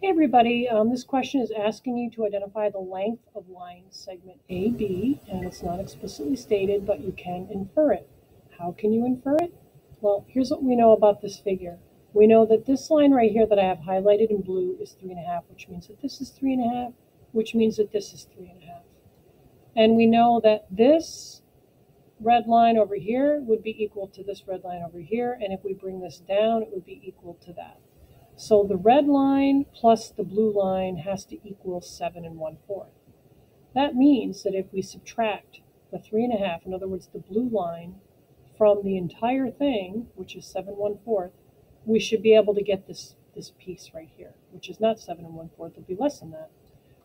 Hey everybody, um, this question is asking you to identify the length of line segment AB, and it's not explicitly stated, but you can infer it. How can you infer it? Well, here's what we know about this figure. We know that this line right here that I have highlighted in blue is three and a half, which means that this is three and a half, which means that this is three and a half. And we know that this red line over here would be equal to this red line over here, and if we bring this down, it would be equal to that. So the red line plus the blue line has to equal 7 and 1 fourth. That means that if we subtract the 3 and a half, in other words, the blue line, from the entire thing, which is 7 1 fourth, we should be able to get this, this piece right here, which is not 7 and 1 fourth, it'll be less than that.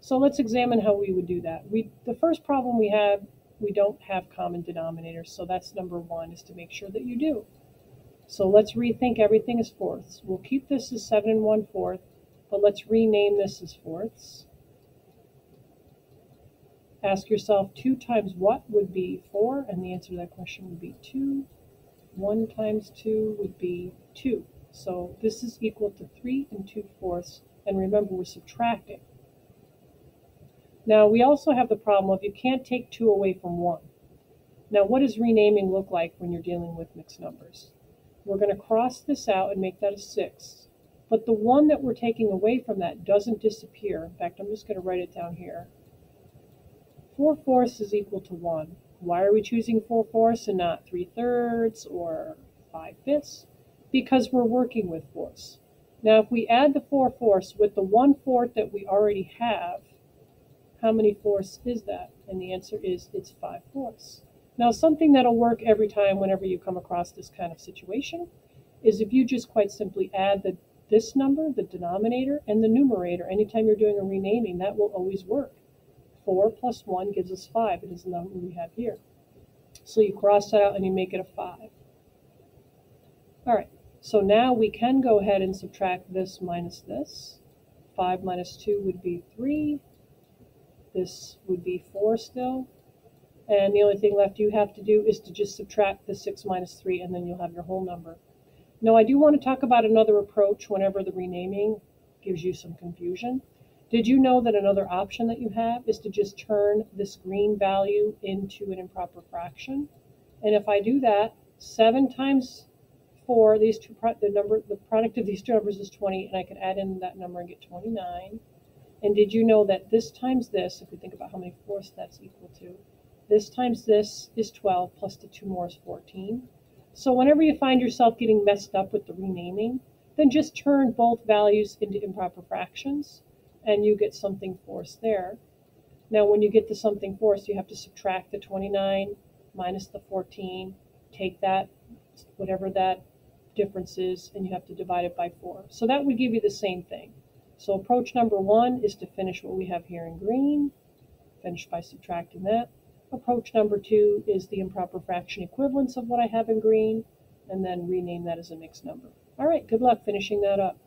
So let's examine how we would do that. We The first problem we have, we don't have common denominators, so that's number one, is to make sure that you do. So let's rethink everything as fourths. We'll keep this as 7 and 1 fourth, but let's rename this as fourths. Ask yourself 2 times what would be 4? And the answer to that question would be 2. 1 times 2 would be 2. So this is equal to 3 and 2 fourths. And remember, we're subtracting. Now, we also have the problem of you can't take 2 away from 1. Now, what does renaming look like when you're dealing with mixed numbers? We're going to cross this out and make that a 6. But the 1 that we're taking away from that doesn't disappear. In fact, I'm just going to write it down here. 4 fourths is equal to 1. Why are we choosing 4 fourths and not 3 thirds or 5 fifths? Because we're working with fourths. Now, if we add the 4 fourths with the 1 fourth that we already have, how many fourths is that? And the answer is it's 5 fourths. Now, something that'll work every time whenever you come across this kind of situation is if you just quite simply add the, this number, the denominator, and the numerator. Anytime you're doing a renaming, that will always work. 4 plus 1 gives us 5. It is the number we have here. So you cross that out and you make it a 5. All right, so now we can go ahead and subtract this minus this. 5 minus 2 would be 3. This would be 4 still. And the only thing left you have to do is to just subtract the 6 minus 3, and then you'll have your whole number. Now, I do want to talk about another approach whenever the renaming gives you some confusion. Did you know that another option that you have is to just turn this green value into an improper fraction? And if I do that, 7 times 4, these two, the number, the product of these two numbers is 20, and I could add in that number and get 29. And did you know that this times this, if we think about how many fourths that's equal to, this times this is 12, plus the two more is 14. So whenever you find yourself getting messed up with the renaming, then just turn both values into improper fractions, and you get something fourths there. Now when you get the something fourths, you have to subtract the 29 minus the 14, take that, whatever that difference is, and you have to divide it by 4. So that would give you the same thing. So approach number one is to finish what we have here in green, finish by subtracting that. Approach number two is the improper fraction equivalence of what I have in green, and then rename that as a mixed number. All right, good luck finishing that up.